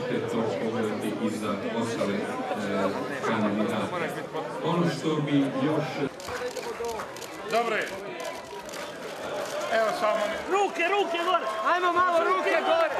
te to pogledati i za ostale e, kandidate. Ono što bi još... je Evo samo... Ruke, ruke gore! Ajmo malo ruke gore!